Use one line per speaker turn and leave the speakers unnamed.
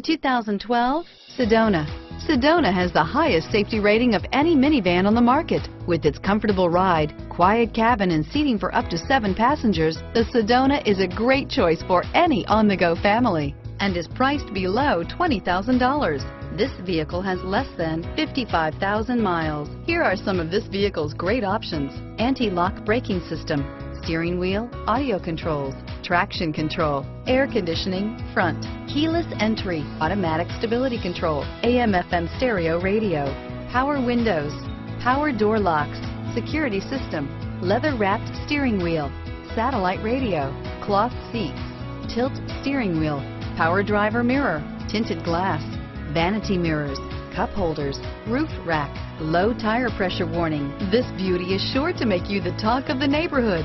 2012 Sedona. Sedona has the highest safety rating of any minivan on the market. With its comfortable ride, quiet cabin, and seating for up to seven passengers, the Sedona is a great choice for any on-the-go family and is priced below $20,000. This vehicle has less than 55,000 miles. Here are some of this vehicle's great options. Anti-lock braking system, steering wheel, audio controls, traction control, air conditioning, front, keyless entry, automatic stability control, AM FM stereo radio, power windows, power door locks, security system, leather wrapped steering wheel, satellite radio, cloth seats, tilt steering wheel, power driver mirror, tinted glass, vanity mirrors, cup holders, roof rack, low tire pressure warning. This beauty is sure to make you the talk of the neighborhood.